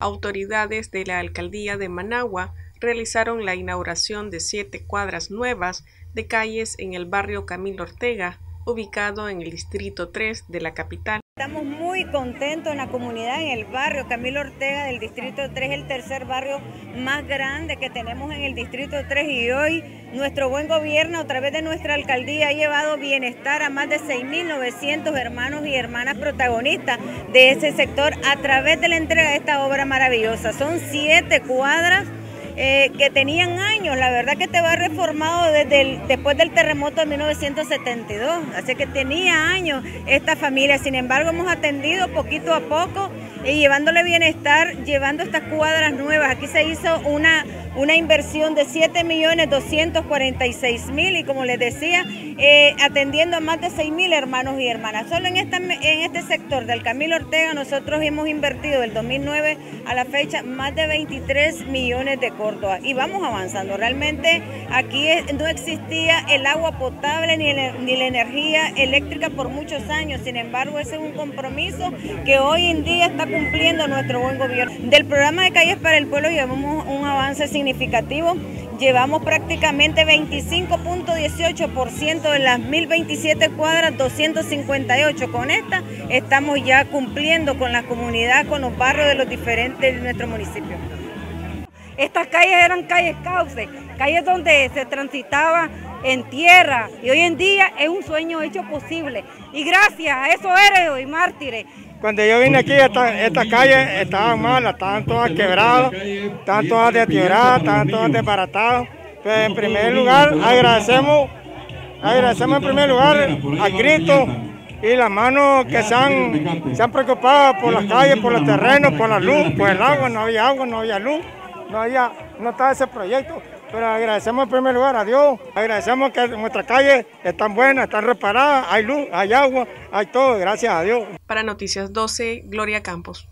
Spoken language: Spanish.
Autoridades de la alcaldía de Managua realizaron la inauguración de siete cuadras nuevas de calles en el barrio Camilo Ortega, ubicado en el distrito 3 de la capital. Estamos muy contentos en la comunidad, en el barrio Camilo Ortega del Distrito 3, el tercer barrio más grande que tenemos en el Distrito 3 y hoy nuestro buen gobierno a través de nuestra alcaldía ha llevado bienestar a más de 6.900 hermanos y hermanas protagonistas de ese sector a través de la entrega de esta obra maravillosa. Son siete cuadras eh, que tenían años. La verdad que te va reformado desde después del terremoto de 1972, así que tenía años esta familia. Sin embargo, hemos atendido poquito a poco y llevándole bienestar, llevando estas cuadras nuevas. Aquí se hizo una, una inversión de 7.246.000 y como les decía, eh, atendiendo a más de 6.000 hermanos y hermanas. Solo en, esta, en este sector del Camilo Ortega nosotros hemos invertido del 2009 a la fecha más de 23 millones de Y vamos avanzando. Realmente aquí no existía el agua potable ni, ni la energía eléctrica por muchos años. Sin embargo, ese es un compromiso que hoy en día está cumpliendo nuestro buen gobierno. Del programa de Calles para el Pueblo llevamos un avance significativo. Llevamos prácticamente 25.18% de las 1027 cuadras, 258. Con esta estamos ya cumpliendo con la comunidad, con los barrios de los diferentes de nuestro municipio. Estas calles eran calles cauce, calles donde se transitaba en tierra y hoy en día es un sueño hecho posible. Y gracias a esos héroes y mártires cuando yo vine aquí, estas calles estaban malas, estaban todas quebradas, estaban todas deterioradas, estaban todas desbaratadas. Pero en primer lugar, agradecemos, agradecemos en primer lugar a Cristo y las manos que se han preocupado por las calles, por los terrenos, por la luz, por el agua, no había agua, no había luz, no había, no estaba ese proyecto. Pero agradecemos en primer lugar a Dios, agradecemos que nuestras calles están buenas, están reparadas, hay luz, hay agua, hay todo, gracias a Dios. Para Noticias 12, Gloria Campos.